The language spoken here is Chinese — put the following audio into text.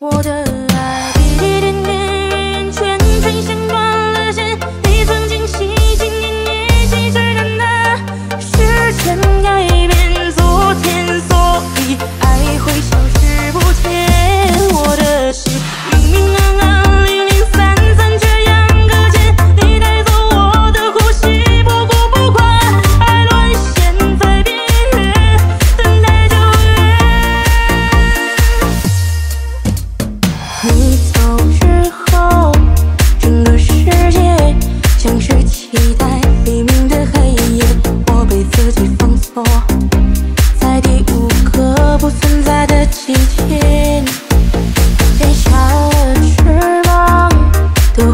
我的爱现在的今天剪下了翅膀的